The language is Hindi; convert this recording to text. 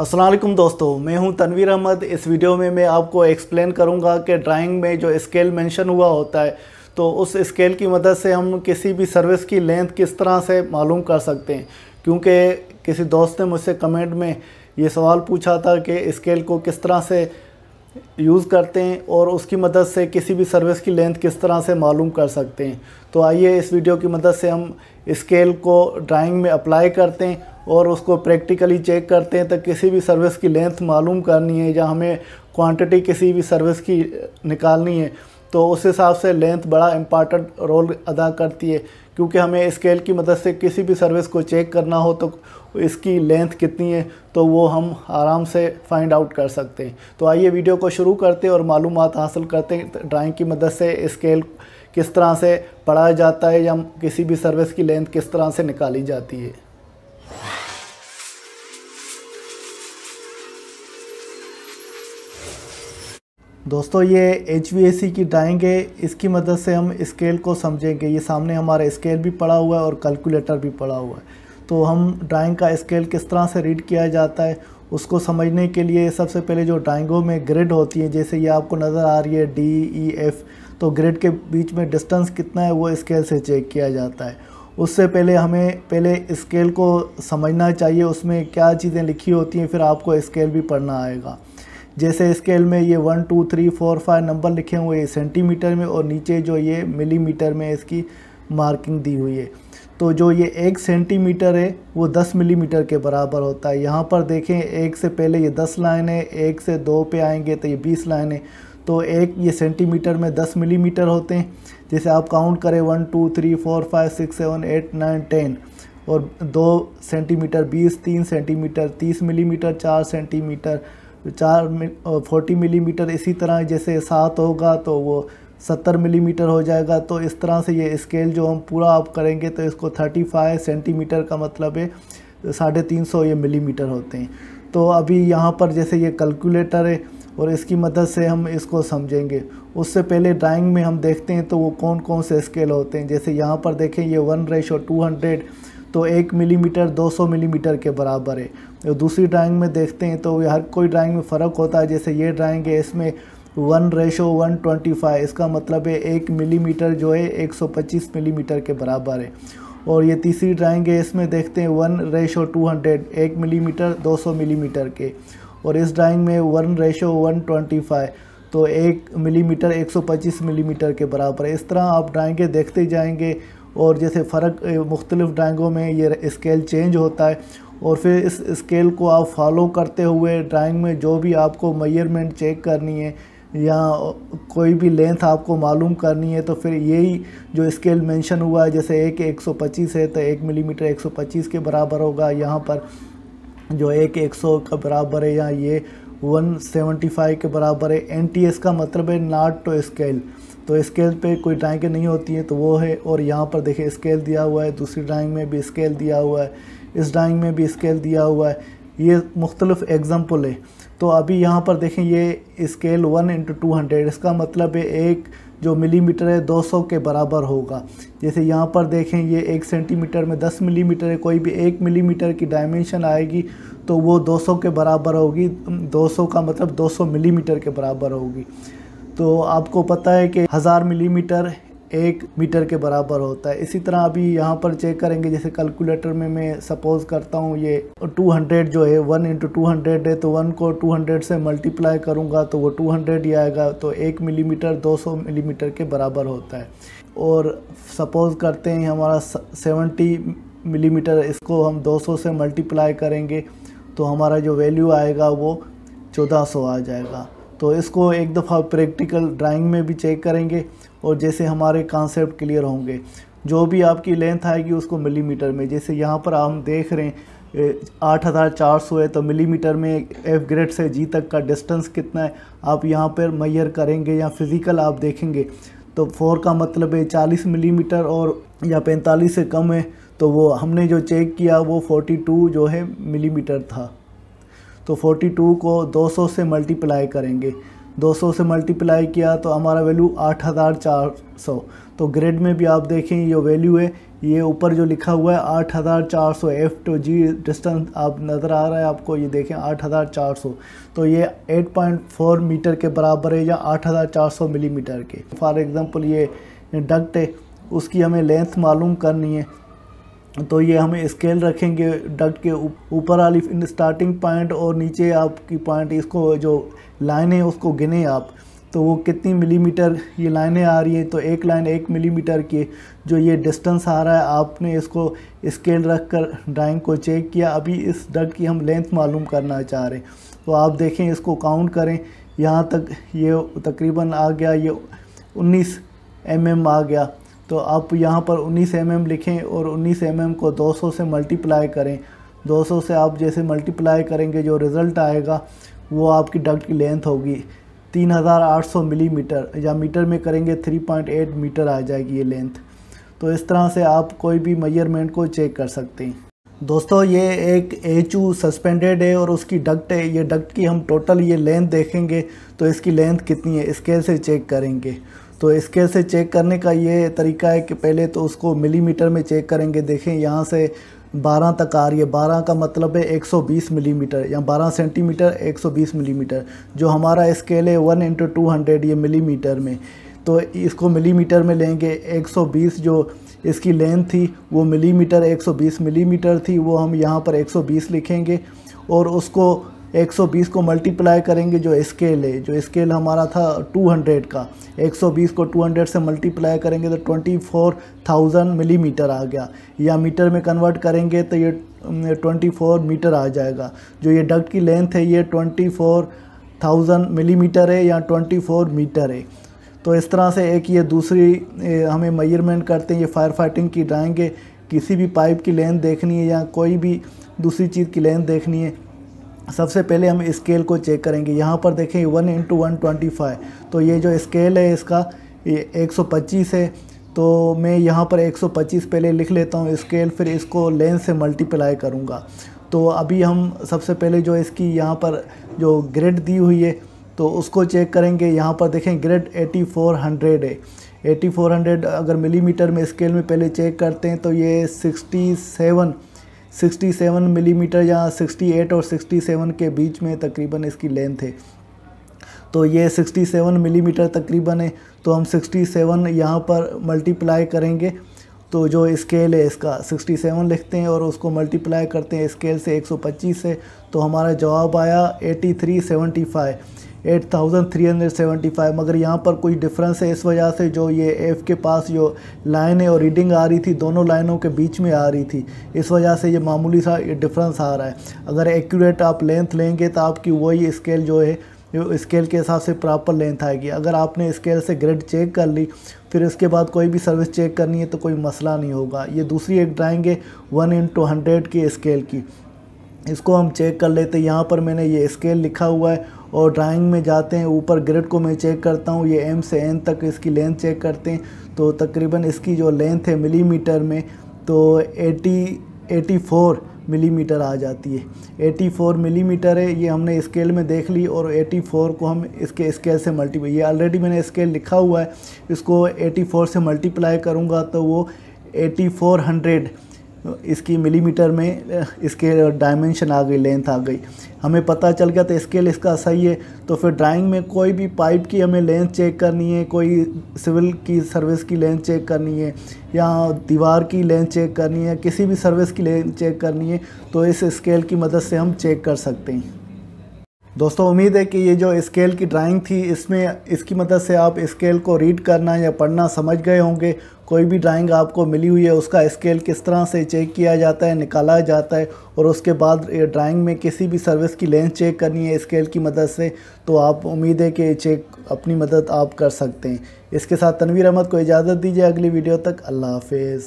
असलम दोस्तों, मैं हूँ तनवीर अहमद। इस वीडियो में मैं आपको एक्सप्लेन करूँगा कि ड्राइंग में जो स्केल मेंशन हुआ होता है तो उस स्केल की मदद से हम किसी भी सर्विस की लेंथ किस तरह से मालूम कर सकते हैं। क्योंकि किसी दोस्त ने मुझसे कमेंट में ये सवाल पूछा था कि स्केल को किस तरह से यूज़ करते हैं और उसकी मदद से किसी भी सर्विस की लेंथ किस तरह से मालूम कर सकते हैं। तो आइए इस वीडियो की मदद से हम स्केल को ड्राइंग में अप्लाई करते हैं और उसको प्रैक्टिकली चेक करते हैं। तो किसी भी सर्विस की लेंथ मालूम करनी है या हमें क्वांटिटी किसी भी सर्विस की निकालनी है तो उस हिसाब से लेंथ बड़ा इंपॉर्टेंट रोल अदा करती है। क्योंकि हमें स्केल की मदद से किसी भी सर्विस को चेक करना हो तो इसकी लेंथ कितनी है तो वो हम आराम से फाइंड आउट कर सकते हैं। तो आइए वीडियो को शुरू करते हैं और मालूम हासिल करते हैं ड्राइंग की मदद से स्केल किस तरह से पढ़ाया जाता है या किसी भी सर्विस की लेंथ किस तरह से निकाली जाती है। दोस्तों, ये एच की ड्राइंग है। इसकी मदद से हम स्केल को समझेंगे। ये सामने हमारा स्केल भी पड़ा हुआ है और कैलकुलेटर भी पड़ा हुआ है। तो हम ड्राइंग का स्केल किस तरह से रीड किया जाता है, उसको समझने के लिए सबसे पहले जो ड्राइंगों में ग्रिड होती है, जैसे ये आपको नज़र आ रही है डी ई एफ़ तो ग्रिड के बीच में डिस्टेंस कितना है, वो स्केल से चेक किया जाता है। उससे पहले हमें पहले स्केल को समझना चाहिए, उसमें क्या चीज़ें लिखी होती हैं, फिर आपको स्केल भी पढ़ना आएगा। जैसे स्केल में ये one two three four five number लिखे हुए हैं सेंटीमीटर में और नीचे जो ये मिलीमीटर में इसकी मार्किंग दी हुई है। तो जो ये एक सेंटीमीटर है, वो दस मिलीमीटर के बराबर होता है। यहाँ पर देखें, एक से पहले ये दस लाइन है, एक से दो पे आएँगे तो ये बीस लाइन है। तो एक ये सेंटीमीटर में दस मिलीमीटर होते हैं। जैसे आप काउंट करें one two three four five six seven eight nine ten और दो सेंटीमीटर बीस, तीन सेंटीमीटर तीस मिलीमीटर चार सेंटीमीटर चार फोर्टी मिलीमीटर इसी तरह जैसे सात होगा तो वो सत्तर मिलीमीटर हो जाएगा। तो इस तरह से ये स्केल जो हम पूरा आप करेंगे तो इसको थर्टी फाइव सेंटीमीटर का मतलब है, साढ़े तीन सौ ये मिलीमीटर होते हैं। तो अभी यहाँ पर जैसे ये कैलकुलेटर है और इसकी मदद से हम इसको समझेंगे। उससे पहले ड्राइंग में हम देखते हैं तो वो कौन कौन से स्केल होते हैं। जैसे यहाँ पर देखें ये वन रेशो टू हंड्रेड तो एक मिलीमीटर 200 मिलीमीटर के बराबर है। तो दूसरी ड्राइंग में देखते हैं तो हर कोई ड्राइंग में फ़र्क होता है। जैसे ये ड्राइंग है, इसमें one ratio one twenty five इसका मतलब है एक मिलीमीटर जो है, एक सौ पच्चीस मिलीमीटर के बराबर है। और ये तीसरी ड्राइंग है, इसमें देखते हैं वन रेशो टू हंड्रेड एक मिलीमीटर, दो सौ मिलीमीटर के। और इस ड्राइंग में one ratio one twenty five तो एक मिलीमीटर, एक सौ पच्चीस मिलीमीटर के बराबर है। इस तरह आप ड्राइंगें देखते जाएँगे और जैसे फ़र्क मुख्तलिफ़ ड्राइंगों में ये स्केल चेंज होता है और फिर इस स्केल को आप फॉलो करते हुए ड्राइंग में जो भी आपको मयरमेंट चेक करनी है या कोई भी लेंथ आपको मालूम करनी है तो फिर यही जो स्केल मेंशन हुआ है, जैसे एक एक सौ पच्चीस है तो एक मिलीमीटर एक सौ पच्चीस के बराबर होगा, यहाँ पर जो एक एक सौ का बराबर है, या ये वन सेवेंटी फाइव के बराबर है। एन टी एस का मतलब है नाट टू स्केल तो स्केल पे कोई ड्राइंग नहीं होती है तो वो है। और यहाँ पर देखें स्केल दिया हुआ है, दूसरी ड्राइंग में भी स्केल दिया हुआ है। इस ड्राइंग में भी स्केल दिया हुआ है। ये मुख्तलिफ़ एग्ज़ाम्पल है। तो अभी यहाँ पर देखें, ये scale one into two hundred इसका मतलब है एक जो मिलीमीटर है 200 के बराबर होगा। जैसे यहाँ पर देखें, ये एक सेंटीमीटर में 10 मिलीमीटर है, कोई भी एक मिलीमीटर की डायमेंशन आएगी तो वो 200 के बराबर होगी। 200 का मतलब 200 मिलीमीटर के बराबर होगी। तो आपको पता है कि हज़ार मिलीमीटर एक मीटर के बराबर होता है। इसी तरह अभी यहाँ पर चेक करेंगे, जैसे कैलकुलेटर में मैं सपोज़ करता हूँ ये 200 जो है वन इंटू टू है तो वन को 200 से मल्टीप्लाई करूँगा तो वो 200 ही आएगा तो एक मिलीमीटर 200 मिलीमीटर के बराबर होता है। और सपोज़ करते हैं हमारा 70 मिलीमीटर इसको हम 200 से मल्टीप्लाई करेंगे तो हमारा जो वैल्यू आएगा वो 1400 आ जाएगा। तो इसको एक दफ़ा प्रैक्टिकल ड्राइंग में भी चेक करेंगे और जैसे हमारे कॉन्सेप्ट क्लियर होंगे। जो भी आपकी लेंथ आएगी उसको मिलीमीटर में। जैसे यहाँ पर हम देख रहे हैं आठ हज़ार चार सौ है तो मिलीमीटर में एफ़ ग्रेड से जी तक का डिस्टेंस कितना है, आप यहाँ पर मैयर करेंगे या फ़िज़िकल आप देखेंगे तो फोर का मतलब है चालीस मिलीमीटर और या पैंतालीस से कम है तो वो हमने जो चेक किया वो फोर्टी टू जो है मिलीमीटर था। तो 42 को 200 से मल्टीप्लाई करेंगे। 200 से मल्टीप्लाई किया तो हमारा वैल्यू 8400 तो ग्रेड में भी आप देखें, ये वैल्यू है, ये ऊपर जो लिखा हुआ है आठ हज़ार चार सौ। एफ़ टू जी डिस्टेंस आप नज़र आ रहा है आपको, ये देखें आठ हज़ार चार सौ। तो ये एट पॉइंट फोर मीटर के बराबर है या आठ हज़ार चार सौ मिलीमीटर के। फॉर एग्ज़ाम्पल ये डक्ट है, उसकी हमें लेंथ मालूम करनी है। तो ये हमें स्केल रखेंगे डक्ट के ऊपर वाली स्टार्टिंग पॉइंट और नीचे आपकी पॉइंट इसको जो लाइन है उसको गिने आप। तो वो कितनी मिलीमीटर ये लाइनें आ रही हैं? तो एक लाइन एक मिलीमीटर की जो ये डिस्टेंस आ रहा है, आपने इसको स्केल रख कर ड्राइंग को चेक किया। अभी इस डट की हम लेंथ मालूम करना चाह रहे हैं। तो आप देखें, इसको काउंट करें। यहाँ तक ये तकरीबन आ गया, ये 19 एम mm आ गया। तो आप यहाँ पर 19 एम mm लिखें और 19 एम mm को 200 से मल्टीप्लाई करें। 200 से आप जैसे मल्टीप्लाई करेंगे, जो रिज़ल्ट आएगा, वो आपकी डक्ट की लेंथ होगी। 3800 मिलीमीटर या मीटर में करेंगे 3.8 मीटर आ जाएगी ये लेंथ तो इस तरह से आप कोई भी मेज़रमेंट को चेक कर सकते हैं। दोस्तों, ये एक एच सस्पेंडेड है और उसकी डक्ट है। ये डक्ट की हम टोटल ये लेंथ देखेंगे तो इसकी लेंथ कितनी है स्केल से चेक करेंगे। तो स्केल से चेक करने का ये तरीका है कि पहले तो उसको मिलीमीटर में चेक करेंगे, देखें यहाँ से 12 तक आ रही है। 12 का मतलब है 120 मिलीमीटर या 12 सेंटीमीटर 120 मिलीमीटर जो हमारा स्केल है वन इंटू टू ये मिलीमीटर में। तो इसको मिलीमीटर में लेंगे 120 जो इसकी लेंथ थी, वो मिलीमीटर 120 मिलीमीटर थी, वो हम यहाँ पर 120 लिखेंगे और उसको 120 को मल्टीप्लाई करेंगे जो स्केल है जो स्केल हमारा था 200 का। 120 को 200 से मल्टीप्लाई करेंगे तो 24,000 मिलीमीटर आ गया। या मीटर में कन्वर्ट करेंगे तो ये 24 मीटर आ जाएगा। जो ये डक्ट की लेंथ है ये 24,000 मिलीमीटर है या 24 मीटर है। तो इस तरह से एक ये दूसरी हमें मयरमेंट करते हैं ये फायर फाइटिंग की ड्राइंग है। किसी भी पाइप की लेंथ देखनी है या कोई भी दूसरी चीज़ की लेंथ देखनी है सबसे पहले हम स्केल को चेक करेंगे। यहाँ पर देखें one into one twenty five तो ये जो स्केल है, इसका ये एक सौ पच्चीस है। तो मैं यहाँ पर एक सौ पच्चीस पहले लिख लेता हूँ स्केल फिर इसको लेंथ से मल्टीप्लाई करूँगा। तो अभी हम सबसे पहले जो इसकी यहाँ पर जो ग्रेड दी हुई है तो उसको चेक करेंगे। यहाँ पर देखें ग्रेड एटी फोर हंड्रेड है। एटी फोर हंड्रेड अगर मिलीमीटर में स्केल में पहले चेक करते हैं तो ये सिक्सटी सेवन 67 मिलीमीटर या 68 और 67 के बीच में तकरीबन इसकी लेंथ है। तो ये 67 मिलीमीटर तकरीबन है। तो हम 67 यहाँ पर मल्टीप्लाई करेंगे। तो जो स्केल है इसका 67 लिखते हैं और उसको मल्टीप्लाई करते हैं। स्केल से 125 से तो हमारा जवाब आया 8375 8375 मगर यहाँ पर कोई डिफरेंस है इस वजह से जो ये एफ़ के पास जो लाइन है और रीडिंग आ रही थी, दोनों लाइनों के बीच में आ रही थी। इस वजह से ये मामूली सा डिफरेंस आ रहा है। अगर एक्यूरेट आप लेंथ लेंगे तो आपकी वही स्केल जो है, जो स्केल के हिसाब से प्रॉपर लेंथ आएगी। अगर आपने स्केल से ग्रेड चेक कर ली, फिर इसके बाद कोई भी सर्विस चेक करनी है तो कोई मसला नहीं होगा। ये दूसरी एक ड्राइंग है वन इंटू हंड्रेड की स्केल की। इसको हम चेक कर लेते हैं। यहाँ पर मैंने ये स्केल लिखा हुआ है और ड्राइंग में जाते हैं, ऊपर ग्रिड को मैं चेक करता हूँ, ये एम से एन तक इसकी लेंथ चेक करते हैं। तो तकरीबन इसकी जो लेंथ है मिलीमीटर में तो 80 84 मिलीमीटर आ जाती है। 84 मिलीमीटर है, ये हमने स्केल में देख ली और 84 को हम इसके स्केल से मल्टीप्लाई ये ऑलरेडी मैंने स्केल लिखा हुआ है। इसको 84 से मल्टीप्लाई करूँगा तो वो 8400 इसकी मिलीमीटर में इसके डायमेंशन आ गई, लेंथ आ गई। हमें पता चल गया तो स्केल इसका सही है। तो फिर ड्राइंग में कोई भी पाइप की हमें लेंथ चेक करनी है, कोई सिविल की सर्विस की लेंथ चेक करनी है, या दीवार की लेंथ चेक करनी है, किसी भी सर्विस की लेंथ चेक करनी है तो इस स्केल की मदद से हम चेक कर सकते हैं। दोस्तों, उम्मीद है कि ये जो स्केल की ड्राइंग थी, इसमें, इसकी मदद से आप स्केल को रीड करना या पढ़ना समझ गए होंगे। कोई भी ड्राइंग आपको मिली हुई है, उसका स्केल किस तरह से चेक किया जाता है, निकाला जाता है, और उसके बाद ड्राइंग में किसी भी सर्विस की लेंथ चेक करनी है स्केल की मदद से तो आप, उम्मीद है कि चेक, अपनी मदद आप कर सकते हैं। इसके साथ तनवीर अहमद को इजाज़त दीजिए अगली वीडियो तक। अल्लाह हाफिज़।